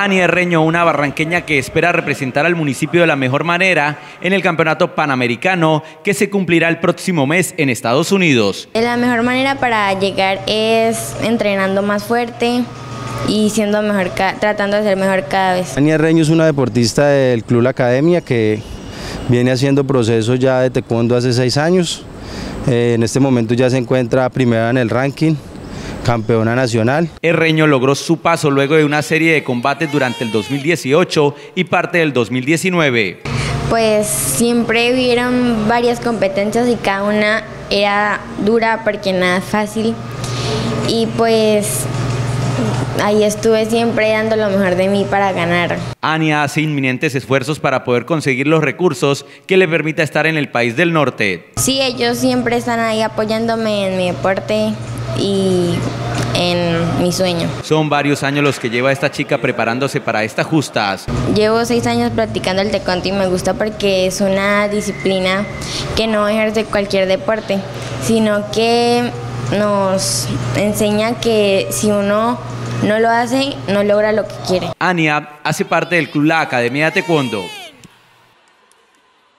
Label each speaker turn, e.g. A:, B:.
A: Ania Herreño, una barranqueña que espera representar al municipio de la mejor manera en el Campeonato Panamericano que se cumplirá el próximo mes en Estados Unidos.
B: La mejor manera para llegar es entrenando más fuerte, y siendo mejor, tratando de ser mejor cada vez.
C: Ania Reño es una deportista del Club La Academia que viene haciendo procesos ya de taekwondo hace seis años. Eh, en este momento ya se encuentra primera en el ranking, campeona nacional.
A: Herreño logró su paso luego de una serie de combates durante el 2018 y parte del 2019.
B: Pues siempre hubieron varias competencias y cada una era dura porque nada es fácil. Y pues ahí estuve siempre dando lo mejor de mí para ganar.
A: Ania hace inminentes esfuerzos para poder conseguir los recursos que le permita estar en el país del norte.
B: Sí, ellos siempre están ahí apoyándome en mi deporte y en mi sueño.
A: Son varios años los que lleva esta chica preparándose para estas justas.
B: Llevo seis años practicando el taekwondo y me gusta porque es una disciplina que no ejerce cualquier deporte, sino que nos enseña que si uno no lo hace, no logra lo que quiere.
A: Ania hace parte del club La Academia de Taekwondo.